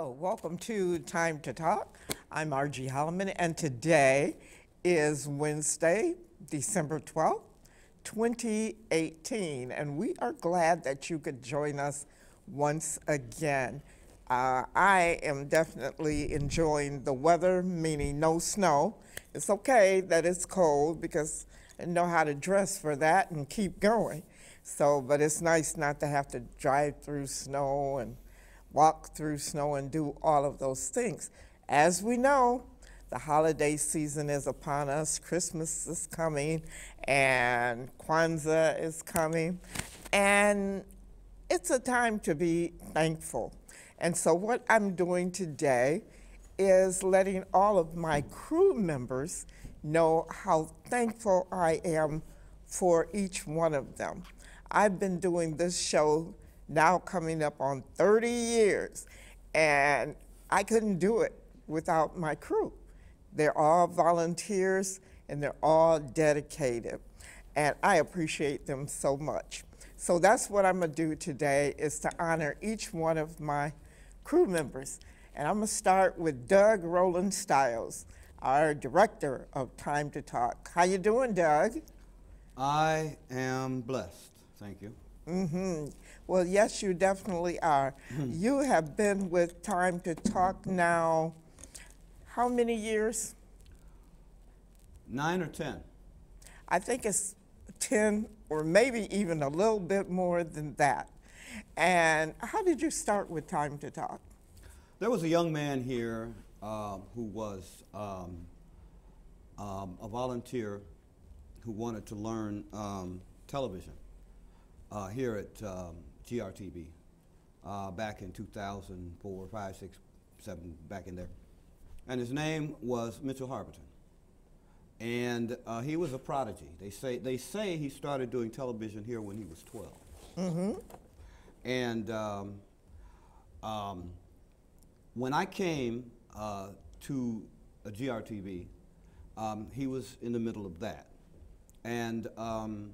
Welcome to Time to Talk. I'm Argie Holliman, and today is Wednesday, December 12th, 2018, and we are glad that you could join us once again. Uh, I am definitely enjoying the weather, meaning no snow. It's okay that it's cold because I know how to dress for that and keep going. So, but it's nice not to have to drive through snow and walk through snow and do all of those things. As we know, the holiday season is upon us. Christmas is coming, and Kwanzaa is coming, and it's a time to be thankful. And so, what I'm doing today is letting all of my crew members know how thankful I am for each one of them. I've been doing this show now coming up on 30 years, and I couldn't do it without my crew. They're all volunteers and they're all dedicated, and I appreciate them so much. So that's what I'm gonna do today is to honor each one of my crew members. And I'm gonna start with Doug Roland Stiles, our director of Time to Talk. How you doing, Doug? I am blessed. Thank you. Mm-hmm. Well, yes, you definitely are. you have been with Time to Talk now, how many years? Nine or ten? I think it's 10 or maybe even a little bit more than that. And how did you start with Time to Talk? There was a young man here uh, who was um, um, a volunteer who wanted to learn um, television uh, here at um, GRTV uh, back in 2004, 5, 6, 7, back in there. And his name was Mitchell Harberton. And uh, he was a prodigy. They say, they say he started doing television here when he was 12. Mm-hmm. And um, um, when I came uh, to a GRTV, um, he was in the middle of that. And um,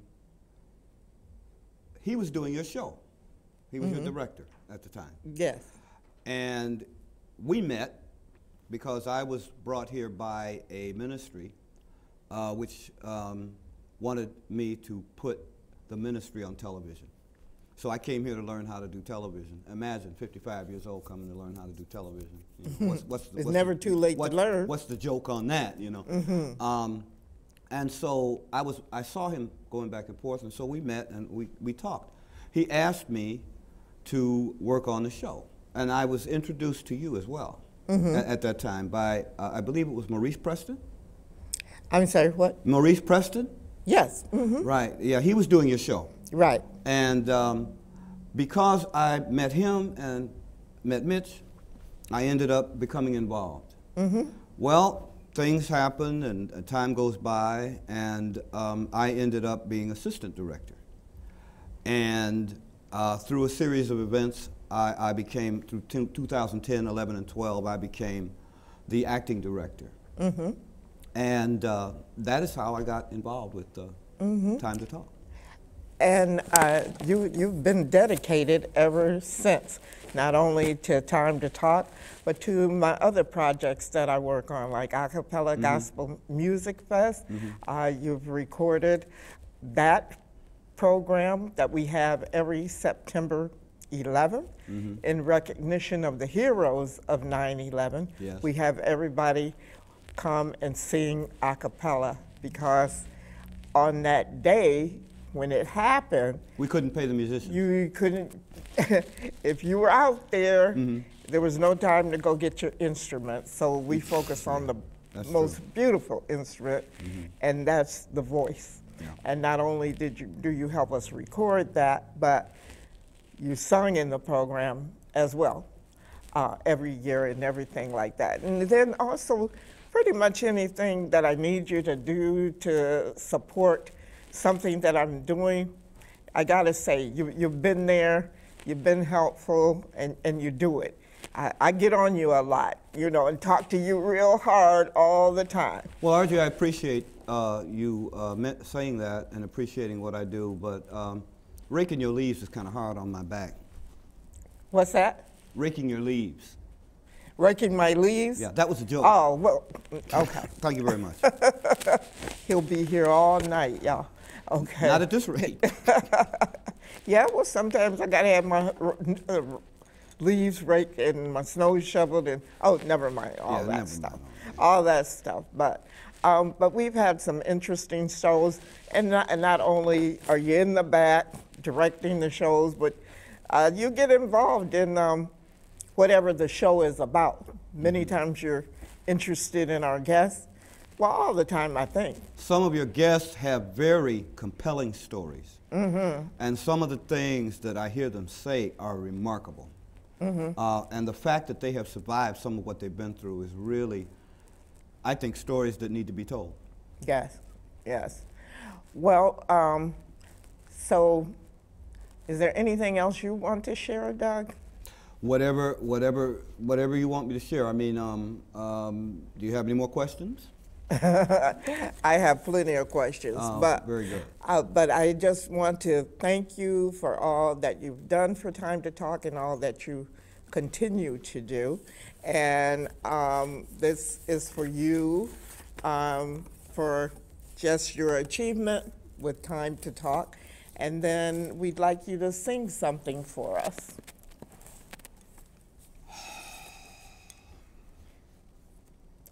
he was doing your show. He was your director at the time. Yes. And we met because I was brought here by a ministry uh, which um, wanted me to put the ministry on television. So I came here to learn how to do television. Imagine 55 years old coming to learn how to do television. You know, what's, what's the, It's what's never the- too late to learn. What's the joke on that, you know? Um, and so I was, I saw him going back and forth, and so we met and we, we talked. He asked me to work on the show, and I was introduced to you as well Mm-hmm. at, at that time by, uh, I believe it was Maurice Preston. I'm sorry, what? Maurice Preston, Yes. hmm right? Yeah, he was doing your show, Right. and um, because I met him and met Mitch, I ended up becoming involved. Mm-hmm. Well, things happen and uh, time goes by, and um, I ended up being assistant director. And uh, through a series of events, I, I became, through two- 2010, 11, and 12, I became the acting director. Mm-hmm. And uh, that is how I got involved with uh, Mm-hmm. Time to Talk. And uh, you, you've been dedicated ever since, not only to Time to Talk, but to my other projects that I work on, like Acapella Gospel Music Fest. Uh, you've recorded that program that we have every September 11th in recognition of the heroes of 9 11. Yes. We have everybody come and sing a cappella because on that day when it happened, We couldn't pay the musicians. you couldn't, if you were out there, Mm-hmm. there was no time to go get your instrument. So we focus on the That's most true. Beautiful instrument, and that's the voice. Yeah. And not only did you do you help us record that, but you sung in the program as well uh, every year and everything like that. And then also, pretty much anything that I need you to do to support something that I'm doing, I gotta say, you, you've been there, you've been helpful, and, and you do it. I, I get on you a lot, you know, and talk to you real hard all the time. Well, Argie, I appreciate uh, you uh, saying that and appreciating what I do, but um, raking your leaves is kind of hard on my back. What's that? Raking your leaves raking my leaves? Yeah, that was a joke. Oh, well, okay. Thank you very much. He'll be here all night, y'all. Okay. Not at this rate. Yeah, well, sometimes I gotta have my uh, leaves raked and my snow shoveled and, oh, never mind, all Yeah, that stuff. mind All that stuff, but, um, but we've had some interesting shows. And not, and not only are you in the back directing the shows, but, uh, you get involved in, um, whatever the show is about. Many Mm-hmm. times you're interested in our guests, well, all the time, I think. Some of your guests have very compelling stories. And some of the things that I hear them say are remarkable. Uh, and the fact that they have survived some of what they've been through is really, I think, stories that need to be told. Yes, yes. Well, um, so is there anything else you want to share, Doug? Whatever, whatever, whatever you want me to share. I mean, um, um, do you have any more questions? I have plenty of questions, Oh, but very good. Uh, but I just want to thank you for all that you've done for Time to Talk and all that you continue to do. And um, this is for you um, for just your achievement with Time to Talk. And then we'd like you to sing something for us.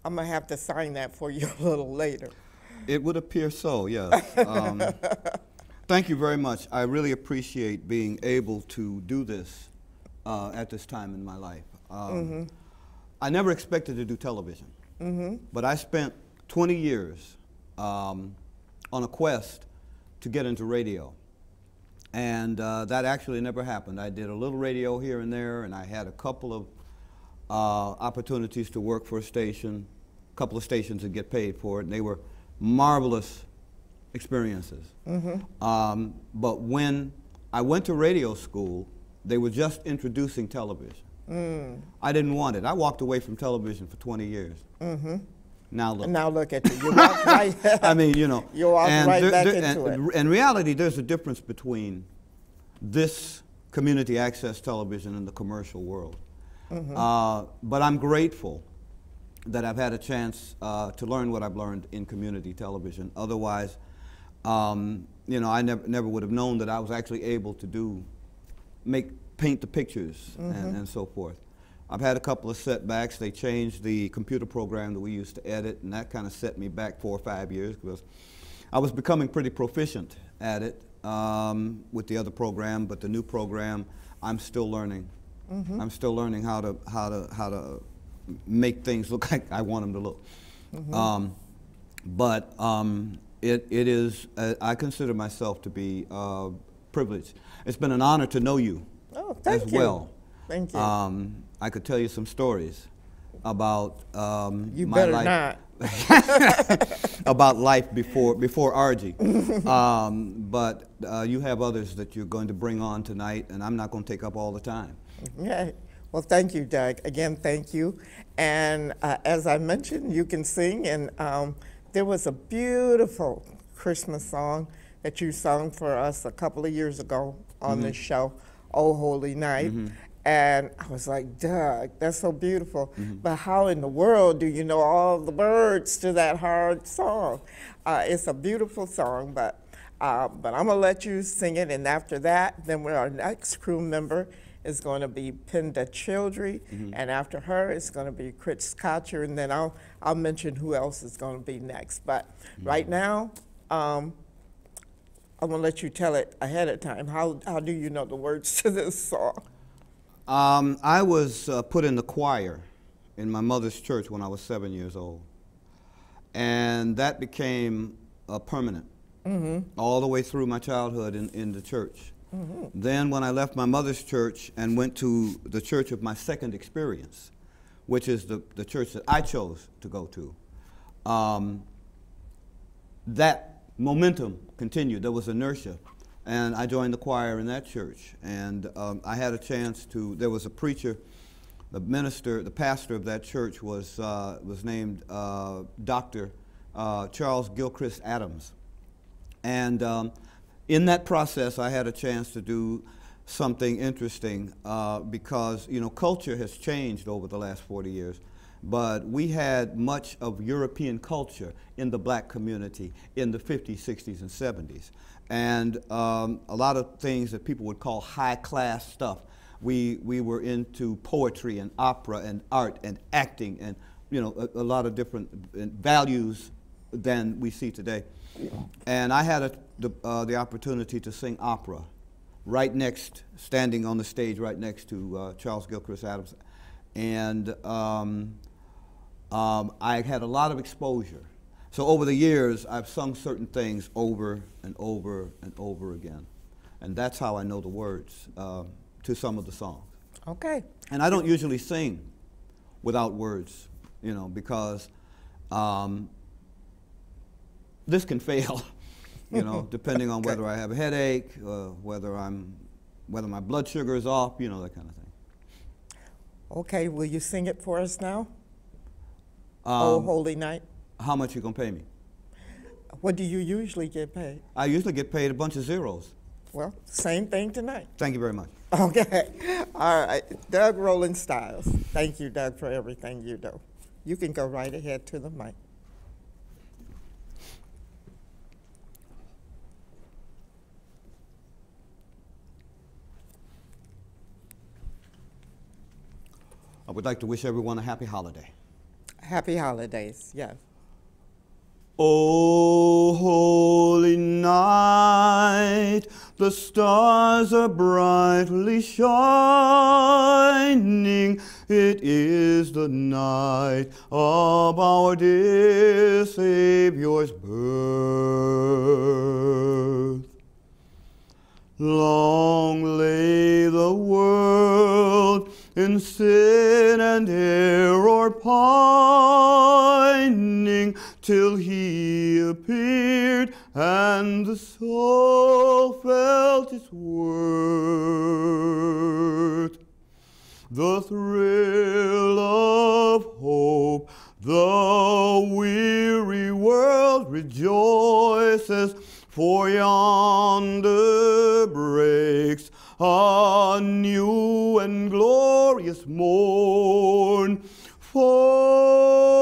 I'm gonna have to sign that for you a little later. It would appear so, yes. Um, thank you very much. I really appreciate being able to do this uh, at this time in my life. Um, I never expected to do television, but I spent 20 years um, on a quest to get into radio. And uh, that actually never happened. I did a little radio here and there, and I had a couple of Uh, opportunities to work for a station, a couple of stations and get paid for it. And they were marvelous experiences. Mm-hmm. Um, but when I went to radio school, they were just introducing television. Mm. I didn't want it. I walked away from television for 20 years. Mm-hmm. Now look. Now look at you. You walked right. I mean, you know. You walked right back there- into and, In reality, there's a difference between this community access television and the commercial world. Mm-hmm. Uh, but I'm grateful that I've had a chance uh, to learn what I've learned in community television. Otherwise, um, you know, I never, never would have known that I was actually able to do, make, paint the pictures Mm-hmm. and, and so forth. I've had a couple of setbacks. They changed the computer program that we used to edit, and that kind of set me back four or five years because I was becoming pretty proficient at it um, with the other program, but the new program, I'm still learning. I'm still learning how to how to how to make things look like I want them to look. Um, but um, it it is uh, I consider myself to be uh, privileged. It's been an honor to know you Oh, thank as you. well. Thank you. Um, I could tell you some stories about um, you my better life not. about life before before Argie. um, but uh, you have others that you're going to bring on tonight, and I'm not going to take up all the time. Okay. Well, thank you, Doug. Again, thank you. And uh, as I mentioned, you can sing, and um, there was a beautiful Christmas song that you sung for us a couple of years ago on this show, "Oh Holy Night." And I was like, Doug, that's so beautiful. But how in the world do you know all the words to that hard song? Uh, it's a beautiful song, but uh, but I'm gonna let you sing it, and after that, then we're our next crew member is going to be Pinda Childry, and after her, it's going to be Chris Scotcher, and then I'll I'll mention who else is going to be next. But right now, um, I'm gonna let you tell it ahead of time. How how do you know the words to this song? Um, I was uh, put in the choir in my mother's church when I was seven years old, and that became uh, permanent all the way through my childhood in, in the church. Then, when I left my mother's church and went to the church of my second experience, which is the, the church that I chose to go to, um, that momentum continued. There was inertia. And I joined the choir in that church. And um, I had a chance to, there was a preacher, the minister, the pastor of that church was, uh, was named uh, Dr. Uh, Charles Gilchrist Adams. And um, in that process, I had a chance to do something interesting uh, because you know culture has changed over the last 40 years but we had much of European culture in the black community in the 50s, 60s, and 70s. And um, a lot of things that people would call high class stuff. We, we were into poetry and opera and art and acting and you know a, a lot of different uh, values than we see today. And I had a, the, uh, the opportunity to sing opera right next, standing on the stage right next to uh, Charles Gilchrist Adams. And um, um, I had a lot of exposure. So over the years, I've sung certain things over and over and over again. And that's how I know the words uh, to some of the songs. Okay. And I don't usually sing without words, you know, because um, this can fail, you know, depending on whether I have a headache, uh, whether I'm, whether my blood sugar is off, you know, that kind of thing. Okay, will you sing it for us now? oh, Um, holy night. how much you gonna pay me? What do you usually get paid? I usually get paid a bunch of zeros. Well, same thing tonight. Thank you very much. Okay. All right. Doug Roland Styles. Thank you, Doug, for everything you do. You can go right ahead to the mic. Would like to wish everyone a happy holiday. Happy holidays. Yes. Oh, holy night, the stars are brightly shining. It is the night of our dear Savior's birth. Long lay the world in sin and error pining till he appeared and the soul felt its worth. The thrill of hope, the weary world rejoices, for yonder breaks a new and glorious morn. Fall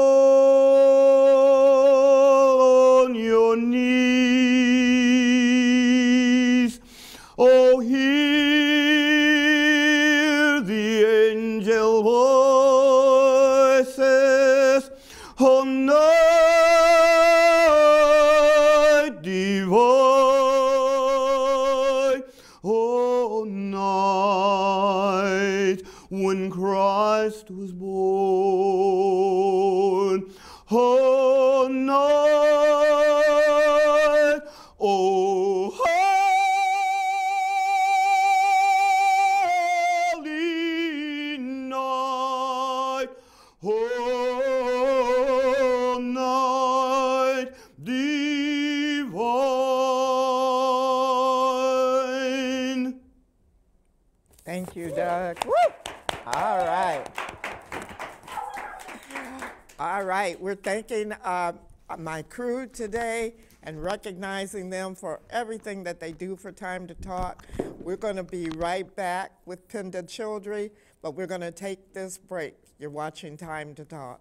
thanking uh, my crew today and recognizing them for everything that they do for Time to Talk. We're going to be right back with Pinda Childry, but we're going to take this break. You're watching Time to Talk.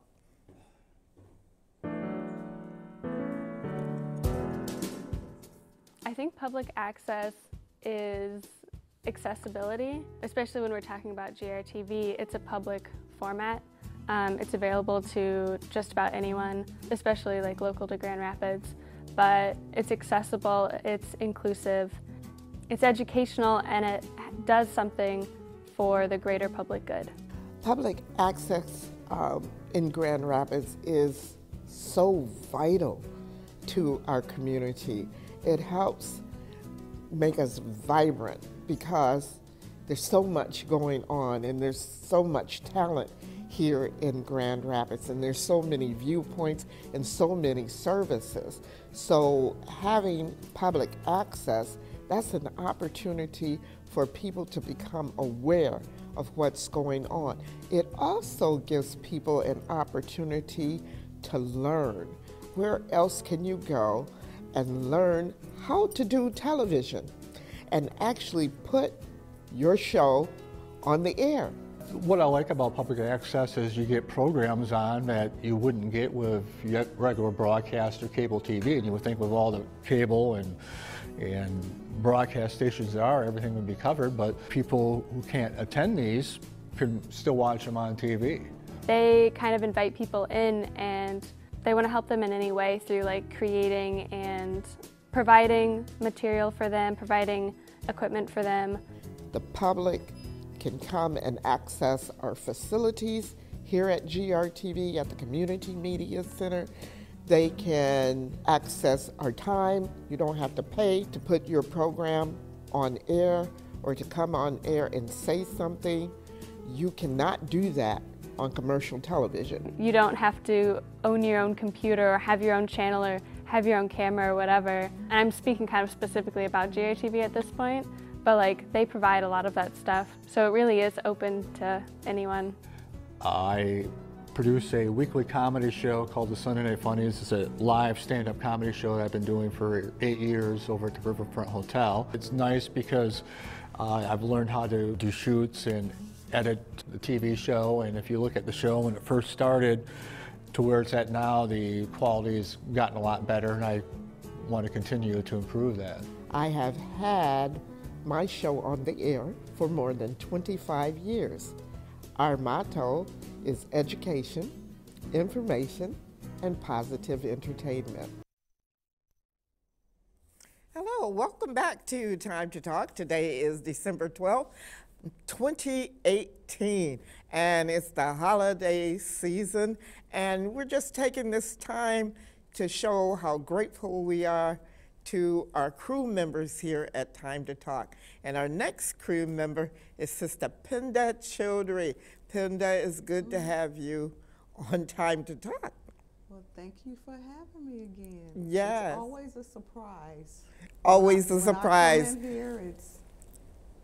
I think public access is accessibility, especially when we're talking about GRTV. It's a public format. Um, it's available to just about anyone, especially like local to Grand Rapids. But it's accessible, it's inclusive, it's educational, and it does something for the greater public good. Public access um, in Grand Rapids is so vital to our community. It helps make us vibrant because there's so much going on and there's so much talent here in Grand Rapids and there's so many viewpoints and so many services. So having public access, that's an opportunity for people to become aware of what's going on. It also gives people an opportunity to learn. Where else can you go and learn how to do television and actually put your show on the air. What I like about public access is you get programs on that you wouldn't get with yet regular broadcast or cable TV. And you would think with all the cable and and broadcast stations there are, everything would be covered. But people who can't attend these can still watch them on TV. They kind of invite people in and they want to help them in any way through like creating and providing material for them, providing equipment for them. The public can come and access our facilities here at GRTV at the Community Media Center. They can access our time. You don't have to pay to put your program on air or to come on air and say something. You cannot do that on commercial television. You don't have to own your own computer or have your own channel or have your own camera or whatever. And I'm speaking kind of specifically about GRTV at this point, but like they provide a lot of that stuff. So it really is open to anyone. I produce a weekly comedy show called the Sunday Night Funnies. It's a live stand-up comedy show that I've been doing for eight years over at the Riverfront Hotel. It's nice because uh, I've learned how to do shoots and edit the TV show. And if you look at the show when it first started to where it's at now, the quality's gotten a lot better, and I want to continue to improve that. I have had my show on the air for more than 25 years. Our motto is education, information, and positive entertainment. Hello, welcome back to Time to Talk. Today is December 12th, 2018, and it's the holiday season, and we're just taking this time to show how grateful we are to our crew members here at Time to Talk. And our next crew member is Sister Pinda Childry. Pinda, it's good to mm. have you on Time to Talk. Well, thank you for having me again. Yes. It's always a surprise. Always a When I come surprise. here, it's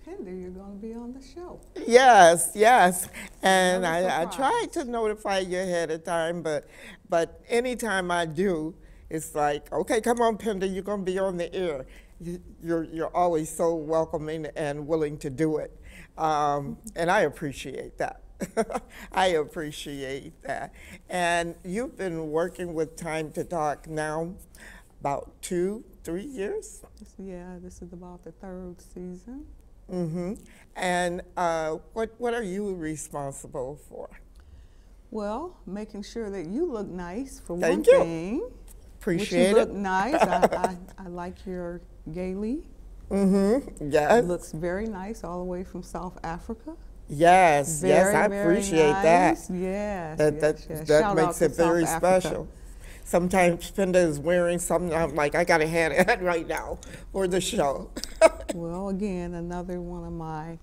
Pender, you're going to be on the show. Yes, yes. And I, I tried to notify you ahead of time, but but anytime I do, it's like, okay, come on, Pender, you're gonna be on the air. You- You're you're always so welcoming and willing to do it, um, and I appreciate that. I appreciate that. And you've been working with Time to Talk now about two, three years. Yeah, this is about the third season. Mm-hmm. And uh, what what are you responsible for? Well, making sure that you look nice for Thank one you. thing. Which Appreciate you look nice. I, I, I like your gele. Mm-hmm. It Yes. looks very nice all the way from South Africa. Yes. Very, yes. I appreciate nice. that. Yes. That yes, that yes. that Shout makes it very South Africa. special. Sometimes Pinda is wearing something. I'm like, I gotta have it right now for the show. Well, again, another one of my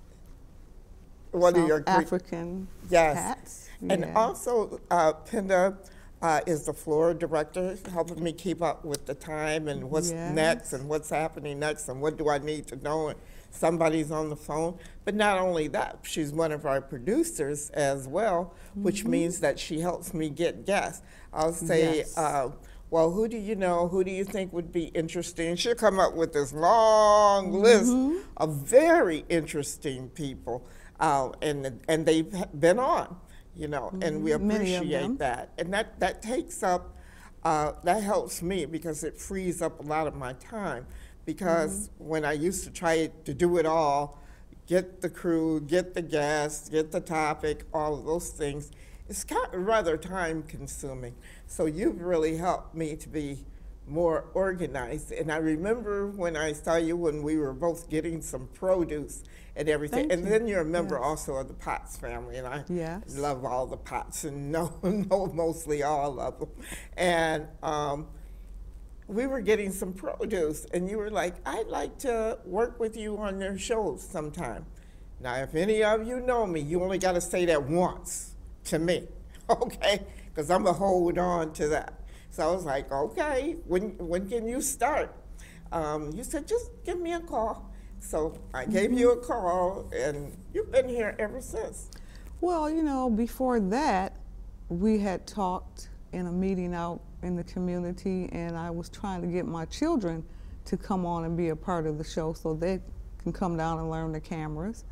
One of South your great- African Yes. hats. And Yeah. also, uh, Pinda uh, is the floor director, helping me keep up with the time and what's next and what's happening next and what do I need to know. And somebody's on the phone. But not only that, she's one of our producers as well, which Mm-hmm. means that she helps me get guests. I'll say, Yes. uh, well, who do you know? Who do you think would be interesting? She'll come up with this long list Mm-hmm. of very interesting people, uh, and and they've been on, you know, and we appreciate that. And that that takes up, uh, that helps me because it frees up a lot of my time. Because Mm-hmm. when I used to try to do it all, get the crew, get the guests, get the topic, all of those things, it's kind of rather time consuming. So you've really helped me to be more organized. And I remember when I saw you when we were both getting some produce and everything. Thank and you. then you're a member Yes. also of the Potts family, and I Yes. love all the Potts and know, know mostly all of them. And um, we were getting some produce, and you were like, I'd like to work with you on your shows sometime. Now, if any of you know me, you only got to say that once to me, okay? Because I'm going to hold on to that. So I was like, okay, when, when can you start? Um, you said, just give me a call. So I gave you a call, and you've been here ever since. Well, you know, before that, we had talked in a meeting out in the community, and I was trying to get my children to come on and be a part of the show so they can come down and learn the cameras,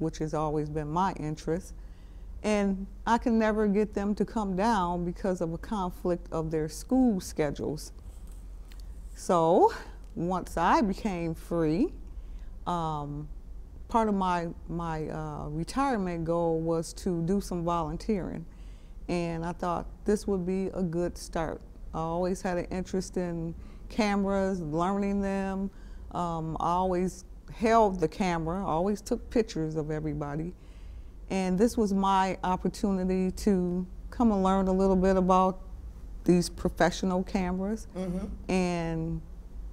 which has always been my interest. And I can never get them to come down because of a conflict of their school schedules. So once I became free, um, part of my my uh, retirement goal was to do some volunteering, and I thought this would be a good start. I always had an interest in cameras, learning them. Um, I always held the camera, always took pictures of everybody, and this was my opportunity to come and learn a little bit about these professional cameras mm-hmm. and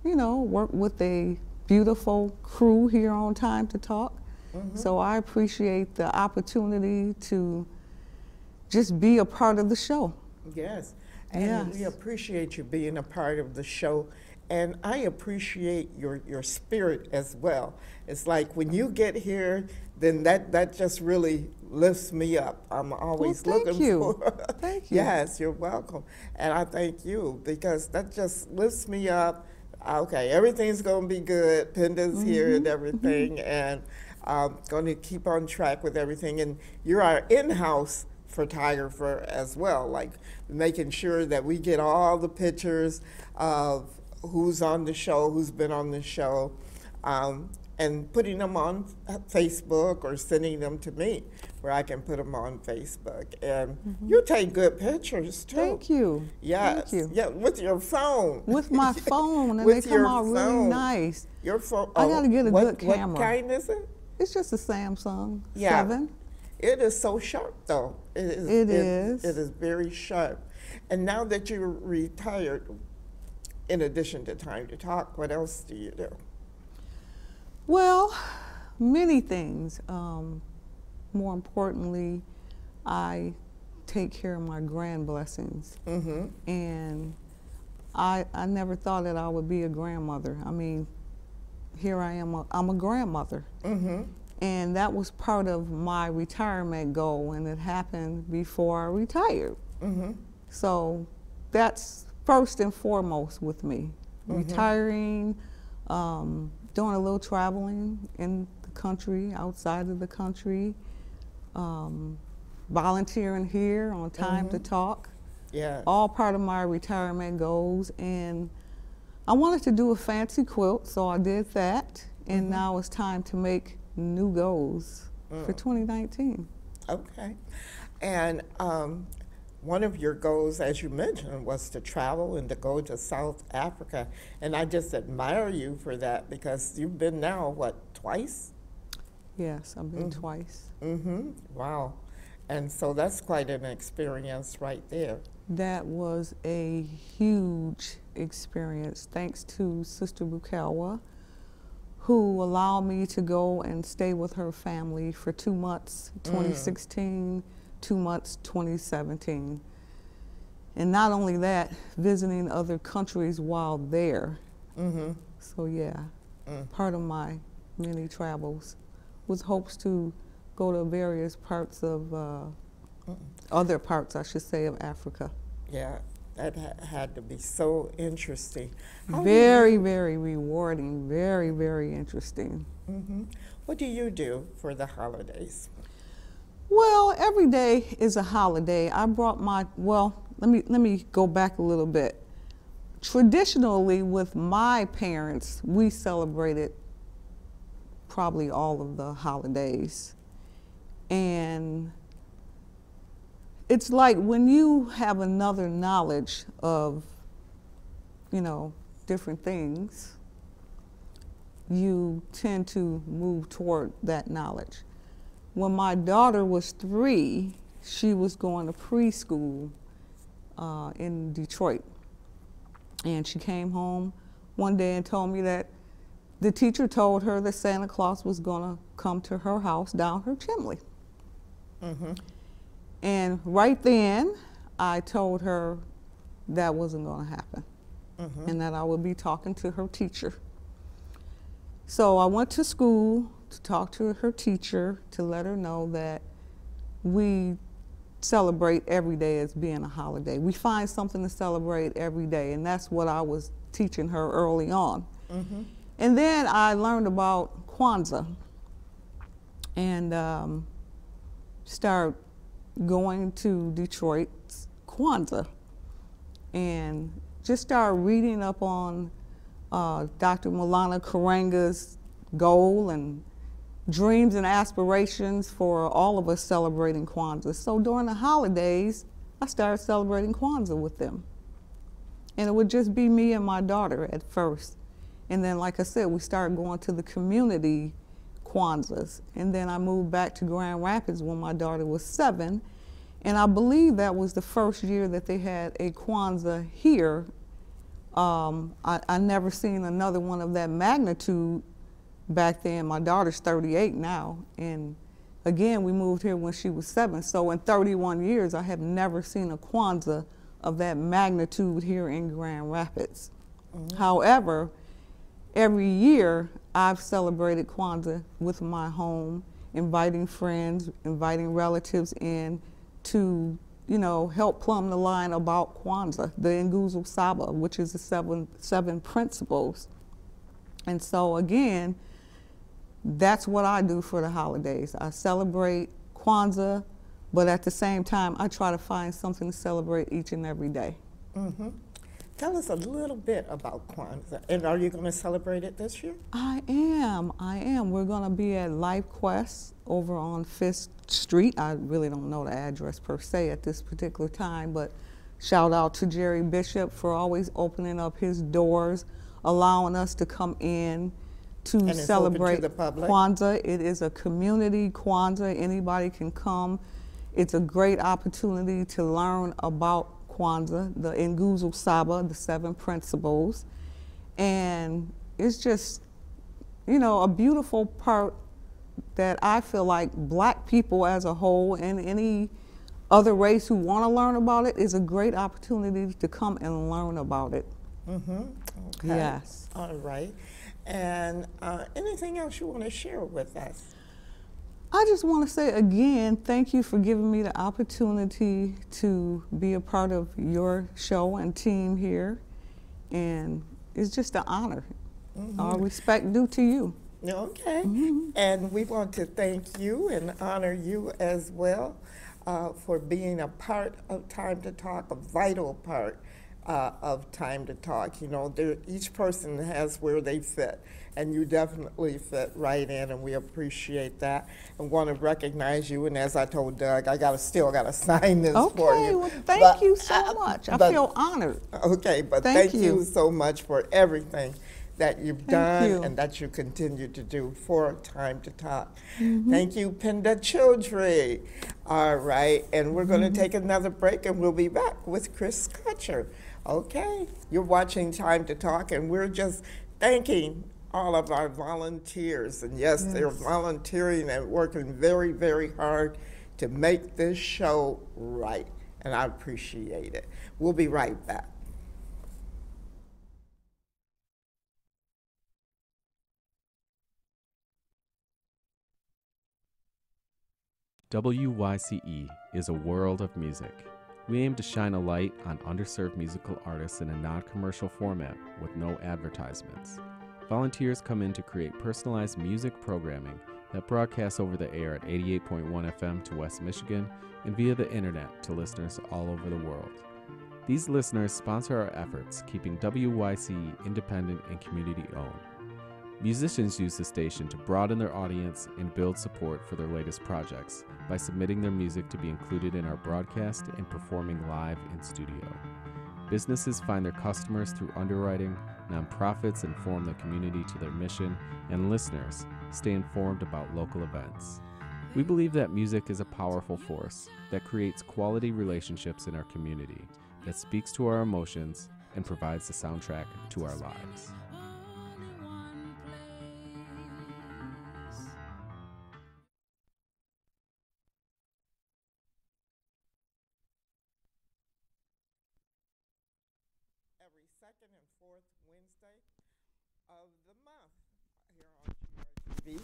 you know work with a beautiful crew here on time to talk mm-hmm. so i appreciate the opportunity to just be a part of the show Yes. And we appreciate you being a part of the show. And I appreciate your, your spirit as well. It's like when you get here, then that, that just really lifts me up. I'm always thank looking you. for. Thank you. Yes, you're welcome. And I thank you because that just lifts me up. Okay, everything's going to be good. Penda's here Mm-hmm. and everything. And I'm going to keep on track with everything. And you're our in house photographer as well, like making sure that we get all the pictures of who's on the show, who's been on the show, um, and putting them on Facebook or sending them to me where I can put them on Facebook. And mm-hmm. you take good pictures too. Thank you Yes. thank you Yeah, with your phone. with my phone and they come out really nice Your phone. I gotta oh, get a what, good What camera. kind is it? it's just a samsung Yeah. 7 It is so sharp, though. It is. It is. It is very sharp. And now that you're retired, in addition to time to talk, what else do you do? Well, many things. Um, more importantly, I take care of my grand blessings. Mm-hmm. And I, I never thought that I would be a grandmother. I mean, here I am, a, I'm a grandmother. Mm-hmm. And that was part of my retirement goal, and it happened before I retired. Mm-hmm. So that's first and foremost with me. Retiring, um, doing a little traveling in the country, outside of the country, um, volunteering here on Time to Talk. Yeah. All part of my retirement goals. And I wanted to do a fancy quilt, so I did that. And now it's time to make new goals for 2019. Okay. And um, one of your goals, as you mentioned, was to travel and to go to South Africa. And I just admire you for that because you've been now, what, twice? Yes, I've been twice. Mm-hmm. Wow. And so that's quite an experience right there. That was a huge experience, thanks to Sister Bukawa, who allowed me to go and stay with her family for two months, 2016, two months, 2017. And not only that, visiting other countries while there. Mm-hmm. So, yeah, part of my many travels was hopes to go to various parts of, uh, other parts, I should say, of Africa. Yeah, that ha- had to be so interesting. How Very, very rewarding, very, very interesting. hmm What do you do for the holidays? Well, every day is a holiday. I brought my well, let me let me go back a little bit. Traditionally with my parents, we celebrated probably all of the holidays. And it's like when you have another knowledge of you know, different things, you tend to move toward that knowledge. When my daughter was three, she was going to preschool uh, in Detroit. And she came home one day and told me that the teacher told her that Santa Claus was going to come to her house down her chimney. And right then, I told her that wasn't going to happen and that I would be talking to her teacher. So I went to school to talk to her teacher to let her know that we celebrate every day as being a holiday. We find something to celebrate every day, and that's what I was teaching her early on. And then I learned about Kwanzaa and um, start going to Detroit's Kwanzaa and just start reading up on uh, Dr. Maulana Karenga's goal and dreams and aspirations for all of us celebrating Kwanzaa. So during the holidays, I started celebrating Kwanzaa with them. And it would just be me and my daughter at first. And then, like I said, we started going to the community Kwanzas. And then I moved back to Grand Rapids when my daughter was seven. And I believe that was the first year that they had a Kwanzaa here. Um, I, I never seen another one of that magnitude back then. My daughter's 38 now. And again, we moved here when she was seven. So in 31 years, I have never seen a Kwanzaa of that magnitude here in Grand Rapids. Mm-hmm. However, every year I've celebrated Kwanzaa with my home, inviting friends, inviting relatives in to, you know, help plumb the line about Kwanzaa, the Nguzo Saba, which is the seven, seven principles. And so again, that's what I do for the holidays. I celebrate Kwanzaa, but at the same time, I try to find something to celebrate each and every day. Mm -hmm. Tell us a little bit about Kwanzaa, and are you going to celebrate it this year? I am. I am. We're going to be at Life Quest over on Fifth Street. I really don't know the address per se at this particular time, but shout out to Jerry Bishop for always opening up his doors, allowing us to come in to And it's open to celebrate the public? Kwanzaa. It is a community Kwanzaa. Anybody can come. It's a great opportunity to learn about Kwanzaa, the Nguzo Saba, the seven principles. And it's just, you know, a beautiful part that I feel like black people as a whole and any other race who want to learn about it is a great opportunity to come and learn about it. Mm-hmm. Okay. Yes. All right. And uh, anything else you want to share with us? I just want to say again, thank you for giving me the opportunity to be a part of your show and team here. And it's just an honor. All respect due to you. Okay. And we want to thank you and honor you as well uh, for being a part of Time to Talk, a vital part uh, of Time to Talk. You know, each person has where they fit, and you definitely fit right in, and we appreciate that. And want to recognize you. And as I told Doug, I got to still got to sign this for Okay, you. well, thank But, you so uh, much. I but- feel honored. Okay, but Thank thank you you. so much for everything that you've Thank done you. and that you continue to do for Time to Talk. Mm-hmm. Thank you, Pinda Childry. All right, and we're going to take another break and we'll be back with Chris Kutcher. Okay, you're watching Time to Talk, and we're just thanking all of our volunteers. And yes, they're volunteering and working very, very hard to make this show right, and I appreciate it. We'll be right back. WYCE E is a world of music. We aim to shine a light on underserved musical artists in a non commercial format with no advertisements. Volunteers come in to create personalized music programming that broadcasts over the air at 88.1 FM to West Michigan and via the internet to listeners all over the world. These listeners sponsor our efforts, keeping WYCE independent and community owned. Musicians use the station to broaden their audience and build support for their latest projects by submitting their music to be included in our broadcast and performing live in studio. Businesses find their customers through underwriting, nonprofits inform the community to their mission, and listeners stay informed about local events. We believe that music is a powerful force that creates quality relationships in our community, that speaks to our emotions, and provides the soundtrack to our lives.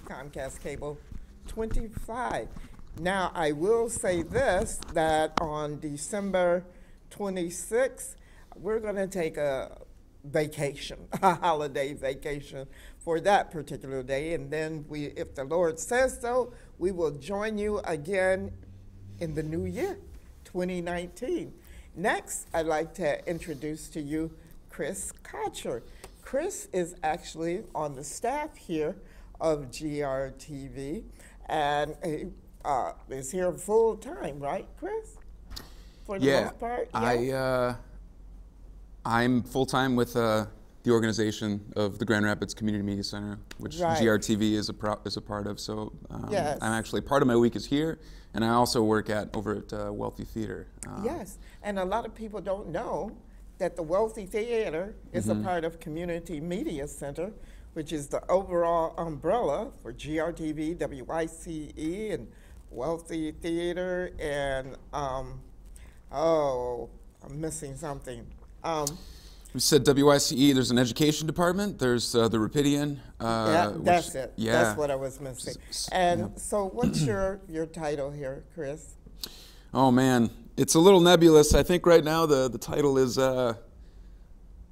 Comcast Cable 25. Now, I will say this, that on December 26th, we're going to take a vacation, a holiday vacation for that particular day. And then we, if the Lord says so, we will join you again in the new year, 2019. Next, I'd like to introduce to you Chris Kotcher. Chris is actually on the staff here of GRTV and he uh, is here full time, right, Chris? For the yeah, most part? Yeah. I uh, I'm full time with uh, the organization of the Grand Rapids Community Media Center, which Right. GRTV is a pro- is a part of. So um, Yes. I'm actually part of my week is here, and I also work at over at uh, Wealthy Theater. Uh, Yes, and a lot of people don't know that the Wealthy Theater is a part of Community Media Center, which is the overall umbrella for GRTV, WYCE, and Wealthy Theater, and um, oh, I'm missing something. Um, We said WYCE. There's an education department. There's uh, the Rapidian. Uh, yeah, which- that's it. Yeah. That's what I was missing. And yeah. so, what's your your title here, Chris? Oh man, it's a little nebulous. I think right now the the title is uh,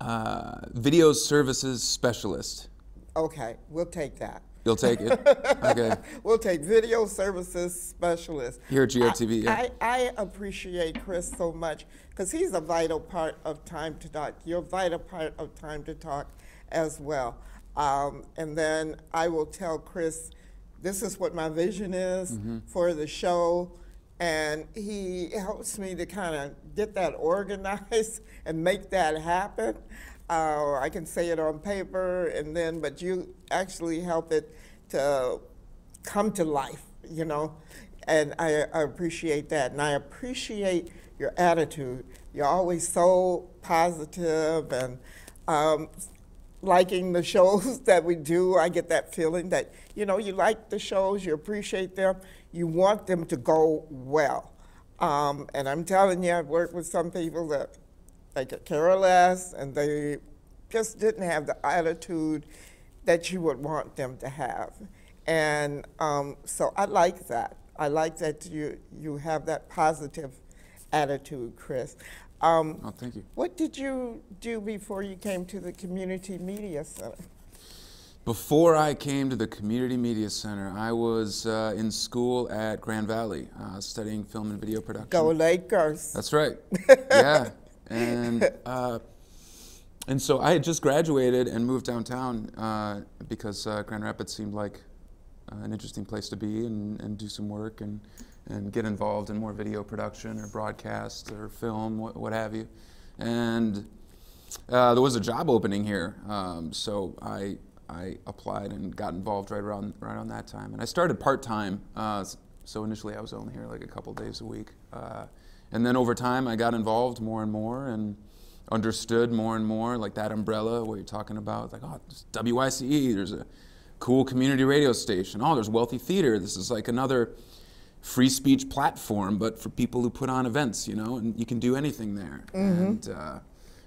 uh, Video Services Specialist. Okay, we'll take that. You'll take it. okay. We'll take video services specialist. Here at GRTV, yeah. I, I appreciate Chris so much because he's a vital part of Time to Talk. You're a vital part of Time to Talk as well. Um, and then I will tell Chris, this is what my vision is Mm-hmm. for the show. And he helps me to kind of get that organized and make that happen. I can say it on paper, and then, but you actually help it to come to life, you know? And I, I appreciate that. And I appreciate your attitude. You're always so positive and um, liking the shows that we do. I get that feeling that, you know, you like the shows, you appreciate them, you want them to go well. Um, and I'm telling you, I've worked with some people that they could care less and they just didn't have the attitude that you would want them to have. And um, so I like that. I like that you, you have that positive attitude, Chris. Um, Oh, thank you. what did you do before you came to the Community Media Center? Before I came to the Community Media Center, I was uh, in school at Grand Valley uh, studying film and video production. Go Lakers. That's right. yeah. And uh, and so I had just graduated and moved downtown uh, because uh, Grand Rapids seemed like uh, an interesting place to be and, and do some work and, and get involved in more video production or broadcast or film, what, what have you. And uh, there was a job opening here, um, so I I applied and got involved right around right on that time. And I started part time, uh, so initially I was only here like a couple days a week, uh, and then over time I got involved more and more and understood more and more like that umbrella what you're talking about. Like oh, there's WYCE, there's a cool community radio station. Oh, there's Wealthy Theater. This is like another free speech platform, but for people who put on events, you know, and you can do anything there, and uh,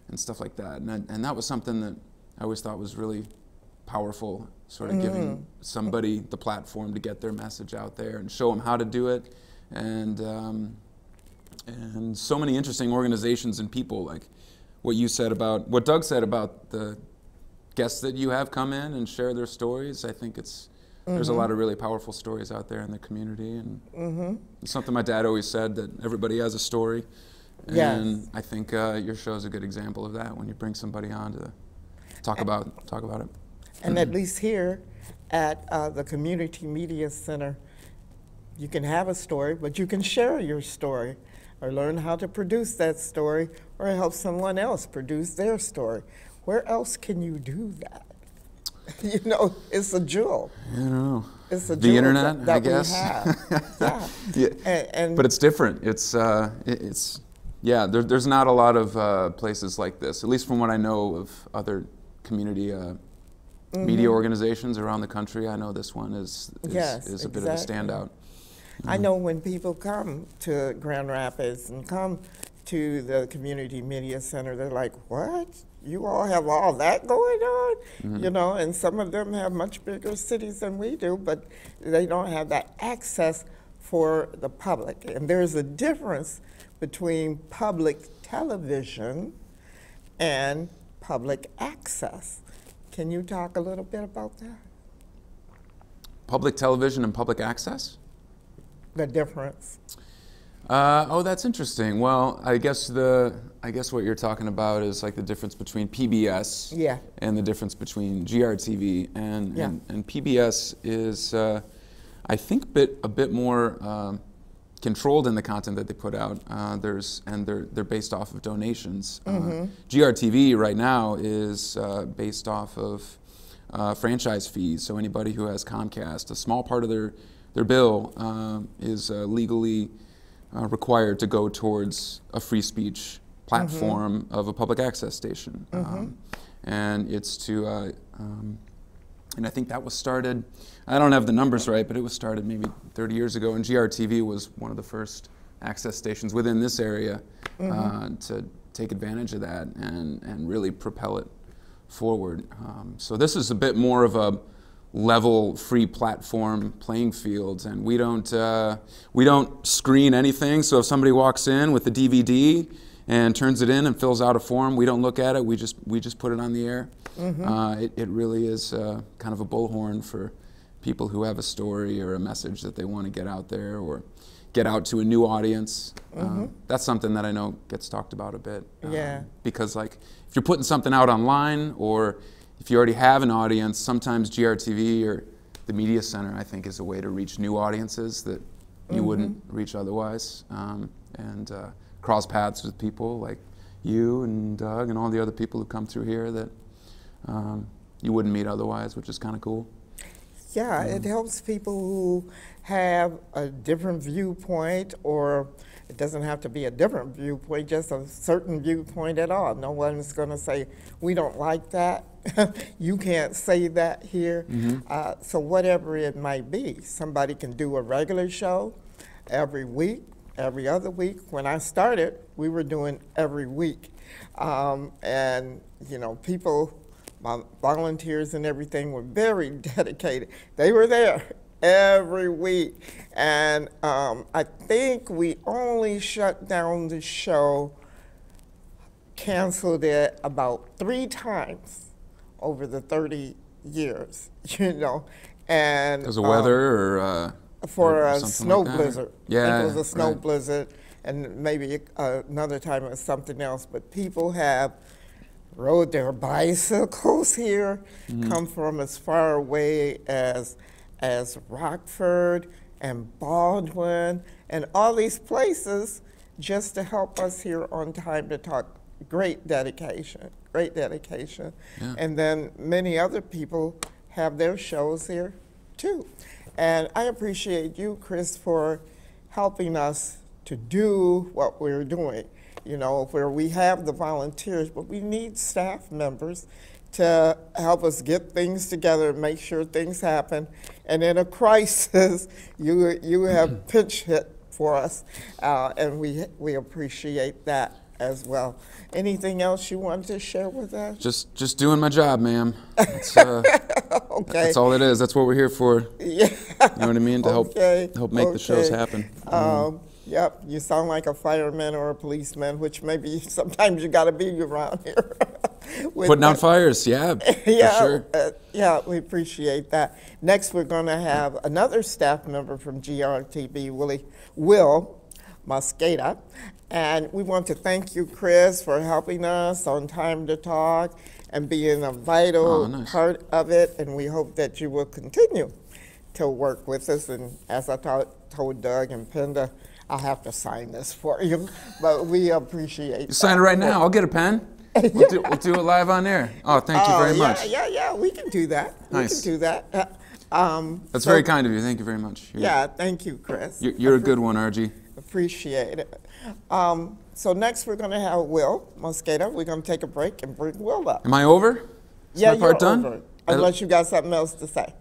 and stuff like that. And I, and that was something that I always thought was really powerful, sort of giving somebody the platform to get their message out there and show them how to do it, and um, and so many interesting organizations and people like what you said about what Doug said about the guests that you have come in and share their stories. I think it's there's a lot of really powerful stories out there in the community, and it's something my dad always said that everybody has a story. Yes. And I think uh, your show is a good example of that when you bring somebody on to talk about talk about it. And at least here at uh, the Community Media Center, you can have a story, but you can share your story or learn how to produce that story or help someone else produce their story. Where else can you do that? you know, it's a jewel. I don't know. It's a The jewel internet, that, I guess. yeah. Yeah. And, and but it's different. It's uh, it's yeah. There, there's not a lot of uh, places like this, at least from what I know of other community uh, Mm-hmm. media organizations around the country. I know this one is is, Yes, is a bit of a exactly. standout. I know when people come to Grand Rapids and come to the Community Media Center, they're like, what? You all have all that going on? Mm-hmm. You know, and some of them have much bigger cities than we do, but they don't have that access for the public. And there's a difference between public television and public access. Can you talk a little bit about that? Public television and public access? The difference? Uh, oh, that's interesting. Well, I guess the I guess what you're talking about is like the difference between PBS Yeah. and the difference between GRTV and Yeah. and, and PBS is uh, I think bit a bit more um, controlled in the content that they put out. Uh, there's and they're they're based off of donations. Uh, GRTV right now is uh, based off of uh, franchise fees. So anybody who has Comcast, a small part of their their bill um, is uh, legally uh, required to go towards a free speech platform of a public access station. Um, and it's to, uh, um, and I think that was started, I don't have the numbers right, but it was started maybe 30 years ago. And GRTV was one of the first access stations within this area uh, to take advantage of that and, and really propel it forward. Um, so this is a bit more of a level, free platform playing fields and we don't uh, we don't screen anything. So if somebody walks in with a DVD and turns it in and fills out a form, we don't look at it. We just we just put it on the air. Uh, it, it really is uh, kind of a bullhorn for people who have a story or a message that they want to get out there or get out to a new audience. Uh, that's something that I know gets talked about a bit. um, Yeah. because like if you're putting something out online or if you already have an audience, sometimes GRTV or the media center I think is a way to reach new audiences that you wouldn't reach otherwise, um, and uh, cross paths with people like you and Doug and all the other people who come through here that um, you wouldn't meet otherwise, which is kind of cool. Yeah, it helps people who have a different viewpoint, or it doesn't have to be a different viewpoint, just a certain viewpoint at all. No one's going to say, we don't like that. you can't say that here. Uh, so, whatever it might be, somebody can do a regular show every week, every other week. When I started, we were doing every week. Um, and, you know, people my volunteers and everything were very dedicated. They were there every week. And um, I think we only shut down the show, canceled it about three times over the 30 years, you know. And Because of um, weather or uh, for or a snow like blizzard. Yeah, it was a snow right. blizzard, and maybe uh, another time it was something else. But people have rode their bicycles here, Mm-hmm. come from as far away as as Rockford and Baldwin and all these places just to help us here on time to talk. Great dedication, great dedication. Yeah. And then many other people have their shows here too. And I appreciate you, Chris, for helping us to do what we're doing. You know, where we have the volunteers, but we need staff members to help us get things together and make sure things happen. And in a crisis, you you have pinch hit for us, uh, and we we appreciate that as well. Anything else you want to share with us? just just doing my job, ma'am. That's, uh, Okay. that's all it is. That's what we're here for. Yeah. You know what I mean? To help Okay, help make the shows happen. Um, yep, you sound like a fireman or a policeman, which maybe sometimes you got to be around here. Putting out fires, yeah, yeah, sure. uh, yeah, we appreciate that. Next, we're going to have another staff member from GRTV, Willie Will Mosqueda, and we want to thank you, Chris, for helping us on Time to Talk and being a vital Oh, nice. part of it. And we hope that you will continue to work with us. And as I to- told Doug and Penda, I'll have to sign this for you, but we appreciate. You sign it right now. I'll get a pen. We'll, do, we'll do it live on air. Oh, thank you Oh, very much. Yeah, yeah, yeah. we can do that. Nice. We can do that. Uh, Um, That's so- very kind of you. Thank you very much. You're, Yeah, thank you, Chris. You're, you're a good one, Argie. Appreciate it. Um, so next we're going to have Will Mosqueda. We're going to take a break and bring Will up. Am I over? Is yeah, my part you're done? over. Unless you got something else to say.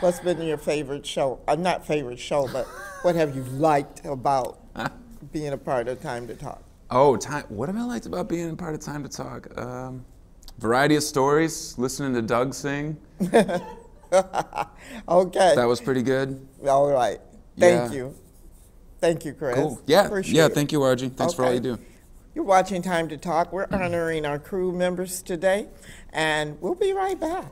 What's been your favorite show? Uh, not favorite show, but what have you liked about being a part of Time to Talk? Oh, time. What have I liked about being a part of Time to Talk? Um, variety of stories. Listening to Doug sing. Okay. That was pretty good. All right. Thank Yeah. you. Thank you, Chris. Cool. Yeah. Appreciate yeah. Thank you, Argie. Thanks for all you do. You're watching Time to Talk. We're honoring our crew members today, and we'll be right back.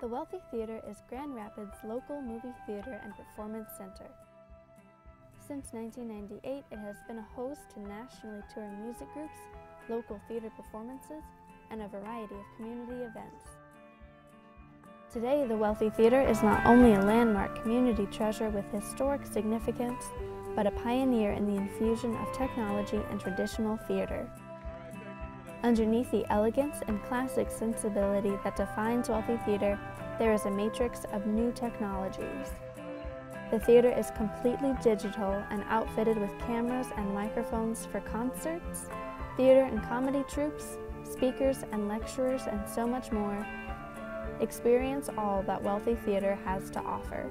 The Wealthy Theater is Grand Rapids' local movie theater and performance center. Since 1998, it has been a host to nationally touring music groups, local theater performances, and a variety of community events. Today, the Wealthy Theater is not only a landmark community treasure with historic significance, but a pioneer in the infusion of technology and traditional theater. Underneath the elegance and classic sensibility that defines Wealthy Theater, there is a matrix of new technologies. The theater is completely digital and outfitted with cameras and microphones for concerts, theater and comedy troupes, speakers and lecturers, and so much more. Experience all that Wealthy Theater has to offer.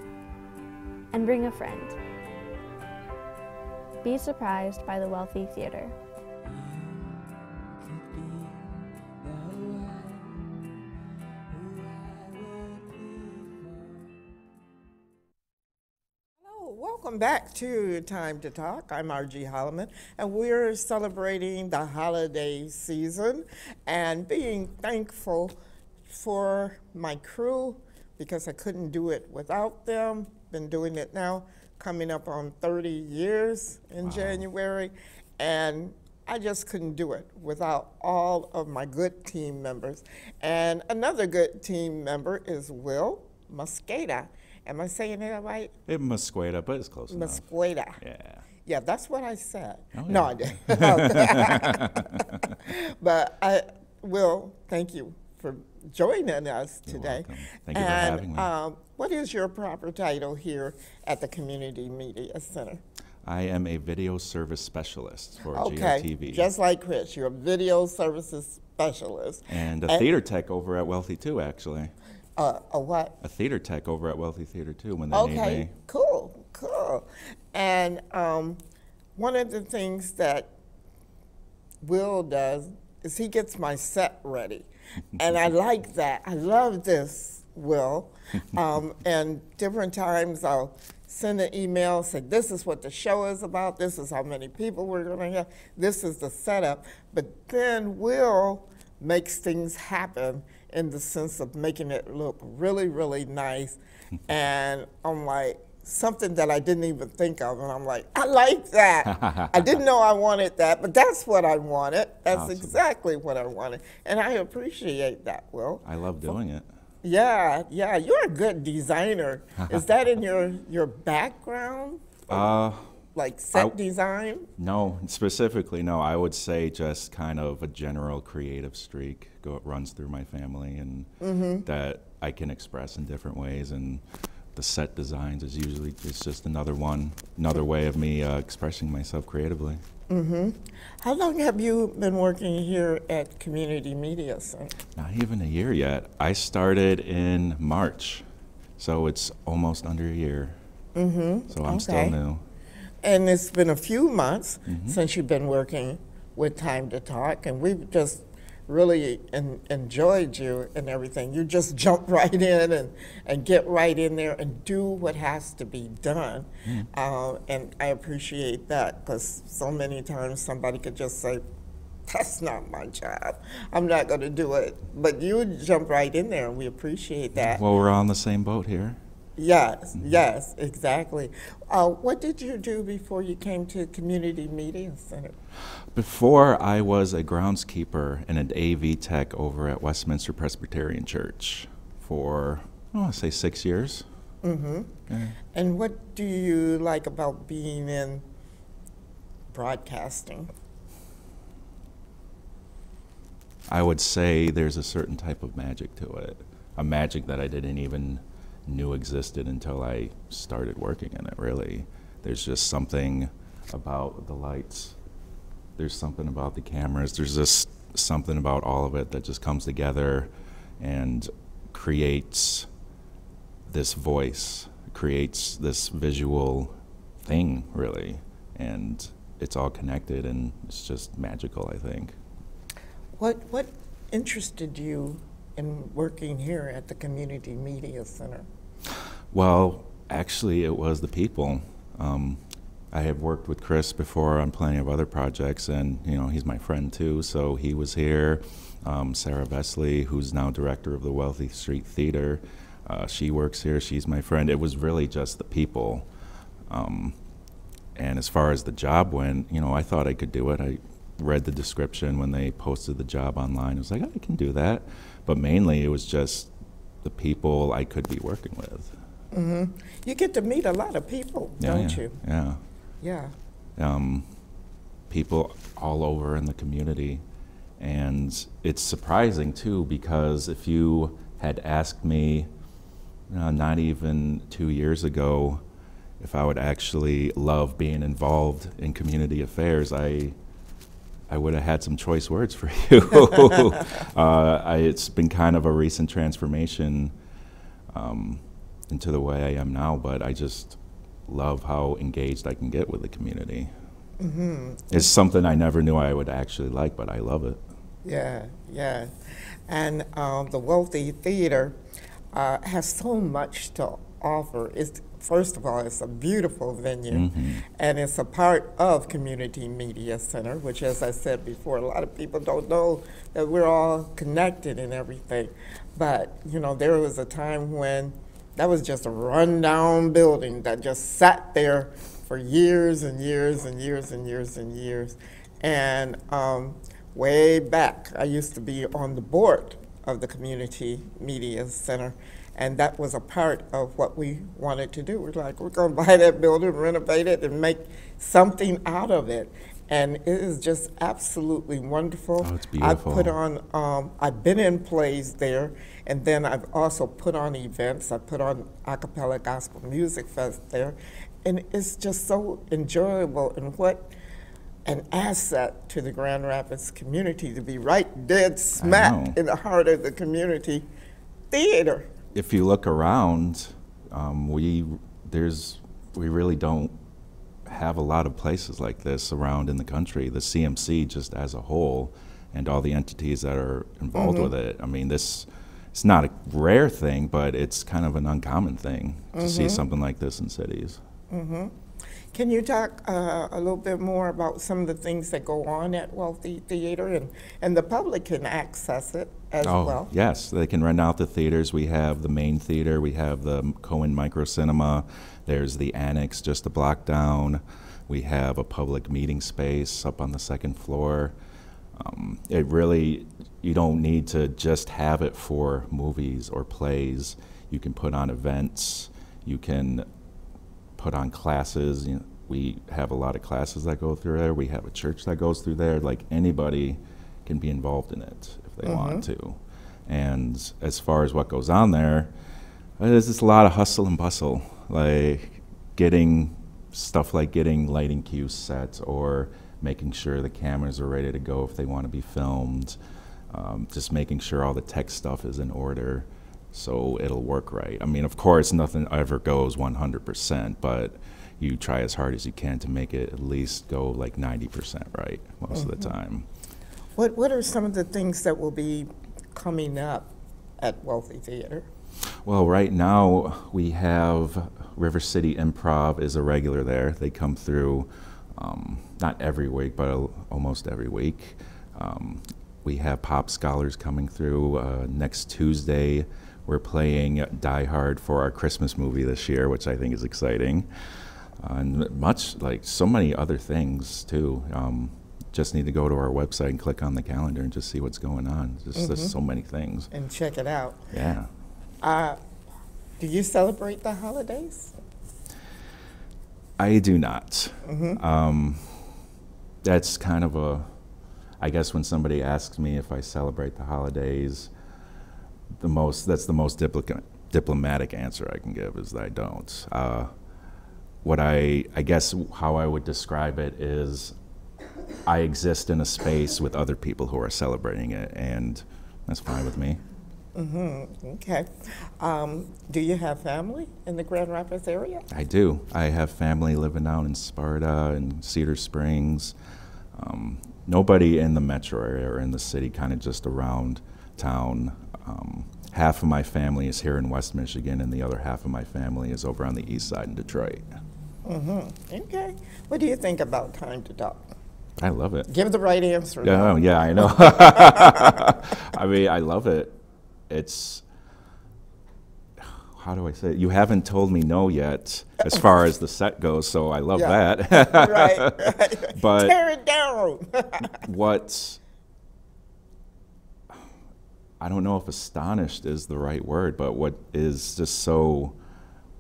And bring a friend. Be surprised by the Wealthy Theater. Welcome back to Time to Talk. I'm Argie Holliman, and we're celebrating the holiday season and being thankful for my crew because I couldn't do it without them. Been doing it now, coming up on 30 years in January, and I just couldn't do it without all of my good team members. And another good team member is Will Mosqueda. Am I saying that right? It Mosqueda, but it's close enough. Mosqueda. Yeah. Yeah, that's what I said. Oh, No, I yeah. didn't. But I, Will, thank you for joining us You're today. welcome. Thank you for having me. um, What is your proper title here at the Community Media Center? I am a video service specialist for Okay, just like Chris, you're a video services specialist. and a and- theater tech over at Wealthy too, actually. Uh, a what? A theater tech over at Wealthy Theater too when they Okay, me. cool, cool. And um, one of the things that Will does is he gets my set ready. and I like that. I love this, Will. Um, and different times I'll send an email, say, this is what the show is about, this is how many people we're going to have, this is the setup. But then Will makes things happen in the sense of making it look really, really nice. and I'm like, something that I didn't even think of. And I'm like, I like that. I didn't know I wanted that, but that's what I wanted. That's Awesome. exactly what I wanted. And I appreciate that, Will. I love doing it. Yeah, yeah, you're a good designer. Is that in your, your background? Uh, Like set I- design? no, specifically, no. I would say just kind of a general creative streak go, runs through my family and Mm-hmm. that I can express in different ways. And the set designs is usually it's just another one, another way of me uh, expressing myself creatively. Mhm. How long have you been working here at Community Media Center? Not even a year yet. I started in March, so it's almost under a year. Mm-hmm. So I'm still new. And it's been a few months Mm-hmm. since you've been working with Time to Talk, and we've just really en- enjoyed you and everything. You just jump right in and, and get right in there and do what has to be done. Mm. Uh, and I appreciate that because so many times somebody could just say, that's not my job. I'm not going to do it. But you jump right in there, and we appreciate that. Well, we're on the same boat here. Yes, yes, exactly. Uh, what did you do before you came to Community Media Center? Before, I was a groundskeeper and an AV tech over at Westminster Presbyterian Church for, I want to say, six years. Mm-hmm. And what do you like about being in broadcasting? I would say there's a certain type of magic to it, a magic that I didn't even knew existed until I started working in it. Really, there's just something about the lights. There's something about the cameras. There's just something about all of it that just comes together and creates this voice, creates this visual thing, really, and it's all connected and it's just magical. I think. What what interested you in working here at the Community Media Center? Well, actually, it was the people. Um, I have worked with Chris before on plenty of other projects, and you know he's my friend too. So he was here. Um, Sarah Vesley, who's now director of the Wealthy Street Theater, uh, she works here. She's my friend. It was really just the people. Um, and as far as the job went, you know, I thought I could do it. I read the description when they posted the job online. I was like, I can do that. But mainly, it was just the people I could be working with. Mm-hmm. You get to meet a lot of people, Yeah, don't yeah, you? Yeah. Yeah. um, people all over in the community. And it's surprising too because if you had asked me uh, not even two years ago if I would actually love being involved in community affairs, I I would have had some choice words for you. uh, I, it's been kind of a recent transformation um, into the way I am now, but I just love how engaged I can get with the community. hmm It's something I never knew I would actually like, but I love it. Yeah, yeah. And um, the Wealthy Theater uh, has so much to offer. It's, first of all, it's a beautiful venue, Mhm. and it's a part of Community Media Center, which, as I said before, a lot of people don't know that we're all connected and everything. But, you know, there was a time when that was just a rundown building that just sat there for years and years and years and years and years. And um, way back, I used to be on the board of the Community Media Center, and that was a part of what we wanted to do. We're like, we're going to buy that building, renovate it, and make something out of it. And it is just absolutely wonderful. Oh, it's I've put on, um, I've been in plays there, and then I've also put on events. I put on a cappella gospel music fest there, and it's just so enjoyable. And what an asset to the Grand Rapids community to be right dead smack in the heart of the community theater. If you look around, um, we there's we really don't have a lot of places like this around in the country. The CMC just as a whole, and all the entities that are involved with it. I mean, this it's not a rare thing, but it's kind of an uncommon thing to see something like this in cities. hmm Can you talk uh, a little bit more about some of the things that go on at Wealthy Theater, and, and the public can access it as oh, well? yes, they can rent out the theaters. We have the main theater, we have the Cohen Micro Cinema, there's the annex just a block down. We have a public meeting space up on the second floor. Um, it really, you don't need to just have it for movies or plays. You can put on events, you can put on classes. You know, we have a lot of classes that go through there. We have a church that goes through there. Like anybody can be involved in it they mm-hmm. want to. And as far as what goes on there, uh, there's just a lot of hustle and bustle, like getting stuff like getting lighting cues set or making sure the cameras are ready to go if they want to be filmed. Um, just making sure all the tech stuff is in order so it'll work right. I mean, of course, nothing ever goes 100%, but you try as hard as you can to make it at least go like 90% right most of the mm-hmm. time. What, what are some of the things that will be coming up at Wealthy Theater? Well, right now we have River City Improv is a regular there. They come through um, not every week, but al- almost every week. Um, we have Pop Scholars coming through uh, next Tuesday. We're playing Die Hard for our Christmas movie this year, which I think is exciting. Uh, and much like so many other things too. Um, just need to go to our website and click on the calendar and just see what's going on. Just, There's so many things. And check it out. Yeah. Uh, do you celebrate the holidays? I do not. Um, that's kind of a, I guess when somebody asks me if I celebrate the holidays, the most that's the most diploca- diplomatic answer I can give is that I don't. Uh, what I I guess how I would describe it is, I exist in a space with other people who are celebrating it, and that's fine with me. Mm-hmm. Okay. Um, do you have family in the Grand Rapids area? I do. I have family living down in Sparta and Cedar Springs. Um, nobody in the metro area or in the city, kind of just around town. Um, half of my family is here in West Michigan, and the other half of my family is over on the east side in Detroit. Okay. What do you think about time to talk? I love it. Give the right answer. Yeah, oh, yeah, I know. I mean, I love it. It's how do I say it? You haven't told me no yet as far as the set goes, so I love Yeah. that. right, right. But- Tear it down. what I don't know if astonished is the right word, but what is just so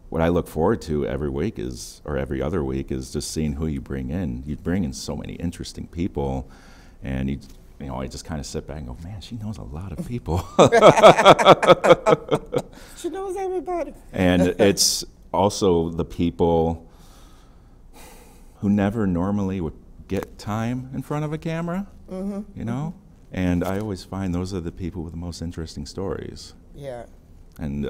what I look forward to every week is or every other week is just seeing who you bring in. You bring in so many interesting people and you you know, I just kind of sit back and go, man, she knows a lot of people. she knows everybody. and it's also the people who never normally would get time in front of a camera, mm-hmm. you know? And I always find those are the people with the most interesting stories. Yeah. And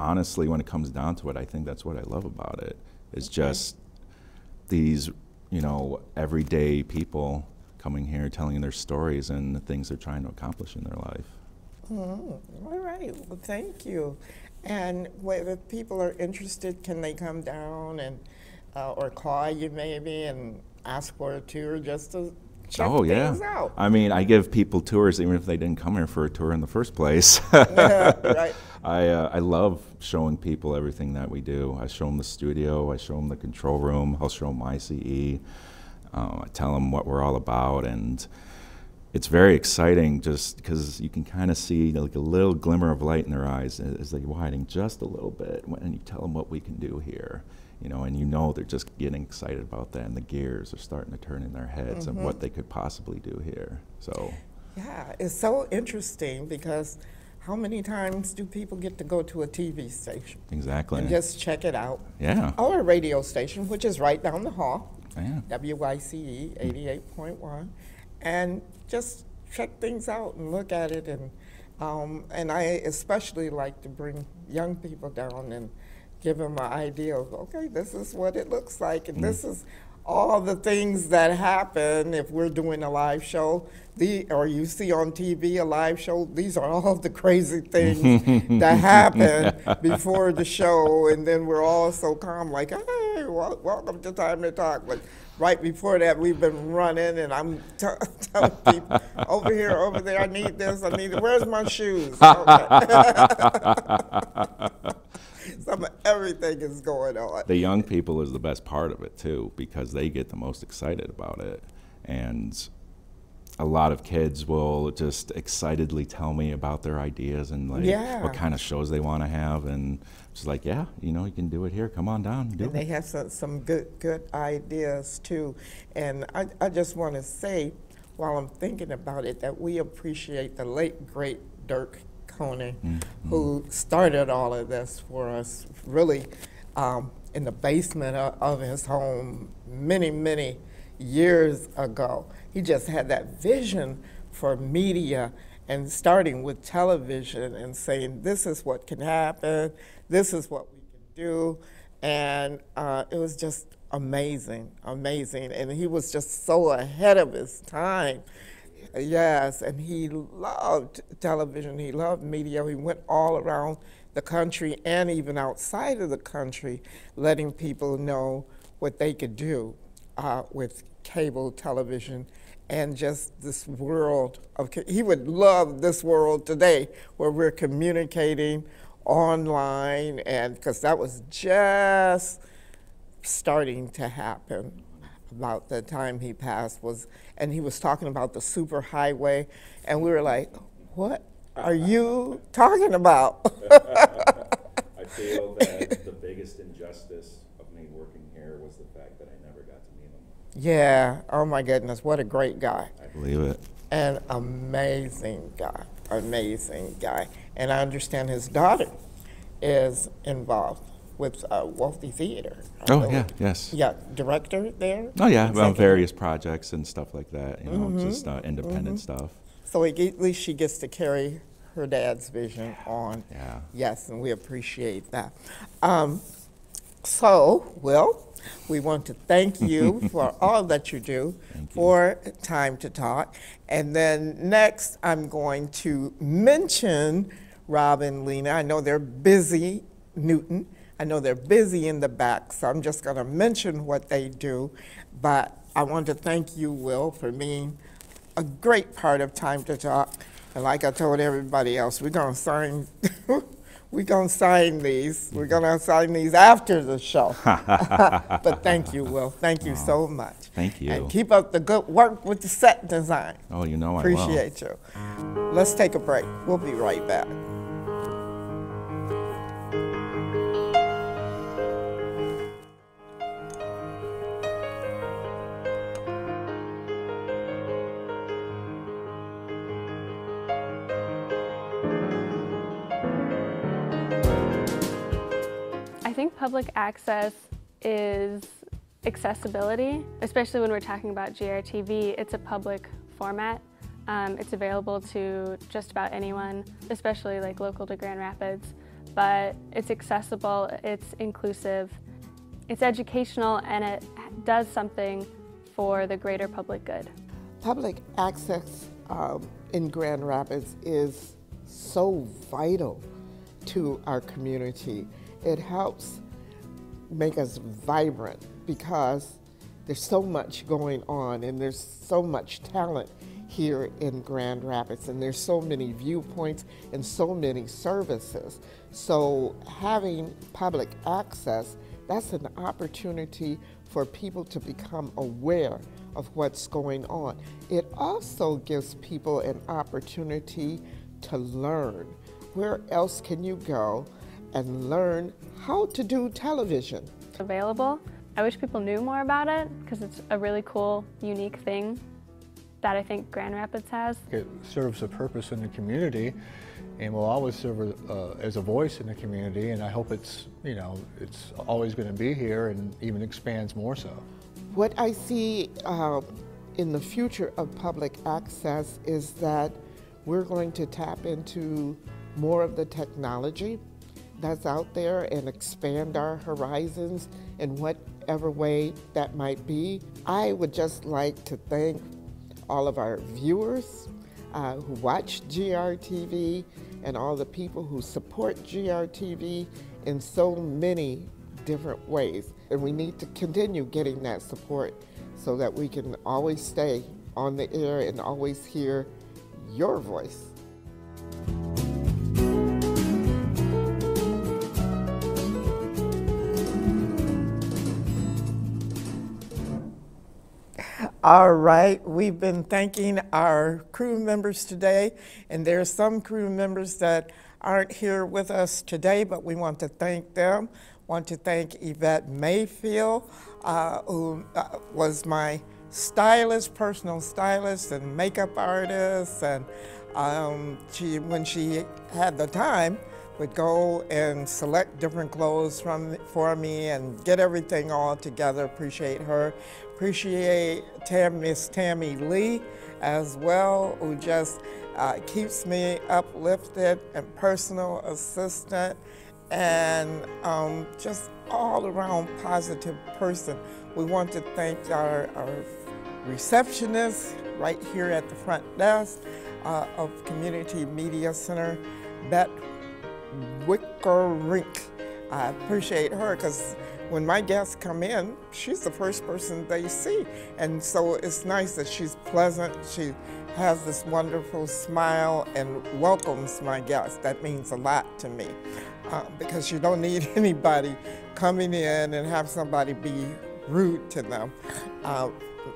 honestly, when it comes down to it, I think that's what I love about it. it. Is just these, you know, everyday people coming here telling their stories and the things they're trying to accomplish in their life. All right. Well, thank you. And if people are interested, can they come down and uh, or call you maybe and ask for a tour just to check oh yeah. out? I mean, I give people tours even if they didn't come here for a tour in the first place. right. I uh, I love showing people everything that we do. I show them the studio. I show them the control room. I'll show them ICE. Um, I tell them what we're all about, and it's very exciting just because you can kind of see like a little glimmer of light in their eyes as they widen just a little bit when you tell them what we can do here. You know, and you know they're just getting excited about that, and the gears are starting to turn in their heads and what they could possibly do here. So, Yeah, it's so interesting because how many times do people get to go to a TV station exactly. and just check it out? yeah. Or a radio station, which is right down the hall. Yeah. WYCE 88.1, and just check things out and look at it. And, um, and I especially like to bring young people down and give them an idea of, okay, this is what it looks like, and mm. this is all the things that happen if we're doing a live show. The, or you see on TV a live show, these are all the crazy things that happen before the show, and then we're all so calm, like, hey, wel- welcome to Time to Talk. But right before that, we've been running, and I'm telling people, over here, over there, I need this, I need it. Where's my shoes? Okay. Some of everything is going on. the young people is the best part of it too because they get the most excited about it and a lot of kids will just excitedly tell me about their ideas and like Yeah. what kind of shows they want to have and just like yeah you know you can do it here come on down do And they it have some, some good, good ideas too. And I, I just want to say, while I'm thinking about it, that we appreciate the late, great Dirk Koning, who started all of this for us, really um, in the basement of, of his home many, many years ago. He just had that vision for media and starting with television and saying, this is what can happen, this is what we can do. And uh, it was just amazing, amazing. And he was just so ahead of his time. Yes, and he loved television, he loved media. He went all around the country and even outside of the country, letting people know what they could do uh, with cable television and just this world of. He would love this world today where we're communicating online, and because that was just starting to happen about the time he passed was and he was talking about the super highway and we were like what are you talking about? I feel that the biggest injustice of me working here was the fact that I never got to meet him. Yeah. Oh my goodness. What a great guy. I believe it. An amazing guy. Amazing guy. And i understand his daughter is involved with uh, wealthy theater I oh yeah yes yeah director there oh yeah well, various projects and stuff like that you know Mm-hmm. just uh, independent stuff So at least she gets to carry her dad's vision on. Yeah. Yes, and we appreciate that. Um, so, Will, we want to thank you for all that you do for Time to Talk. And then next, I'm going to mention Rob and Lena. I know they're busy, Newton, I know they're busy in the back, so I'm just going to mention what they do. But I want to thank you, Will, for being a great part of Time to Talk. And like I told everybody else, we're going to sign. we're going to sign these. We're mm-hmm. going to sign these after the show. but thank you, Will. Thank you so much. Thank you. And keep up the good work with the set design. Oh, you know I will. Appreciate you. Let's take a break. We'll be right back. Public access is accessibility, especially when we're talking about GRTV. It's a public format. Um, it's available to just about anyone, especially like local to Grand Rapids. But it's accessible, it's inclusive, it's educational, and it does something for the greater public good. Public access um, in Grand Rapids is so vital to our community. It helps make us vibrant because there's so much going on and there's so much talent here in Grand Rapids and there's so many viewpoints and so many services. So having public access, that's an opportunity for people to become aware of what's going on. It also gives people an opportunity to learn. Where else can you go and learn how to do television? Available. I wish people knew more about it because it's a really cool, unique thing that I think Grand Rapids has. It serves a purpose in the community and will always serve uh, as a voice in the community and I hope it's, you know, it's always going to be here and even expands more so. What I see uh, in the future of public access is that we're going to tap into more of the technology that's out there and expand our horizons in whatever way that might be. I would just like to thank all of our viewers uh, who watch GRTV and all the people who support GRTV in so many different ways. And we need to continue getting that support so that we can always stay on the air and always hear your voice. All right, we've been thanking our crew members today, and there are some crew members that aren't here with us today, but we want to thank them. Want to thank Yvette Mayfield, uh, who uh, was my stylist, personal stylist, and makeup artist, and um, she, when she had the time, would go and select different clothes from for me and get everything all together. Appreciate her. Appreciate Tam, Miss Tammy Lee as well, who just uh, keeps me uplifted and personal assistant and um, just all around positive person. We want to thank our, our receptionist right here at the front desk uh, of Community Media Center, Beth Wickerink. I appreciate her because when my guests come in, she's the first person they see. And so it's nice that she's pleasant. She has this wonderful smile and welcomes my guests. That means a lot to me uh, because you don't need anybody coming in and have somebody be rude to them. Uh,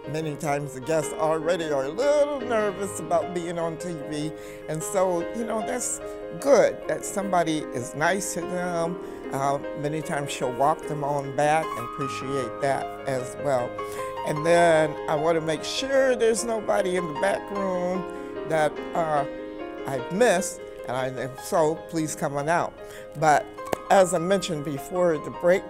many times the guests already are a little nervous about being on TV. And so, you know, that's good that somebody is nice to them. Uh, many times she'll walk them on back and appreciate that as well. And then I want to make sure there's nobody in the back room that uh, I've missed. And I, if so, please come on out. But as I mentioned before the break,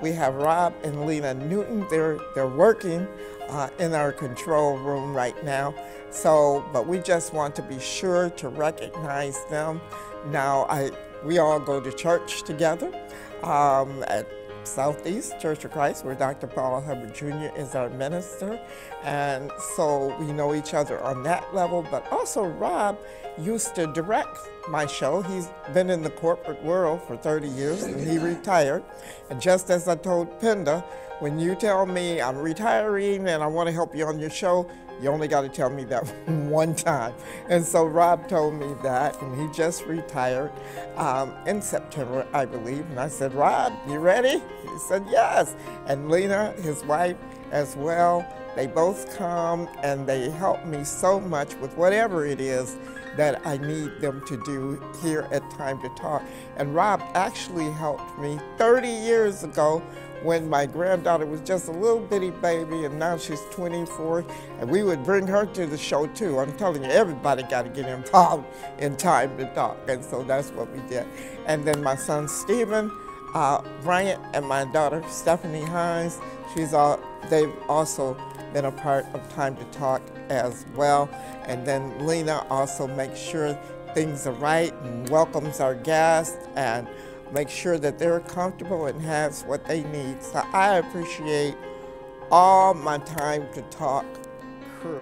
we have Rob and Lena Newton. They're, they're working uh, in our control room right now. So, but we just want to be sure to recognize them. Now, I, we all go to church together um, at Southeast Church of Christ, where Dr. Paula Hubbard Jr. is our minister. And so we know each other on that level. But also, Rob used to direct my show. He's been in the corporate world for 30 years and he retired. And just as I told Penda, when you tell me I'm retiring and I want to help you on your show, you only got to tell me that one time. And so Rob told me that, and he just retired um, in September, I believe. And I said, Rob, you ready? He said, yes. And Lena, his wife, as well, they both come and they help me so much with whatever it is that I need them to do here at Time to Talk. And Rob actually helped me 30 years ago when my granddaughter was just a little bitty baby and now she's 24 and we would bring her to the show too. I'm telling you everybody got to get involved in time to talk and so that's what we did. And then my son stephen uh, bryant and my daughter stephanie hines she's all they've also been a part of time to talk as well. And then lena also makes sure things are right and welcomes our guests and make sure that they're comfortable and has what they need. So I appreciate all my time to talk crew.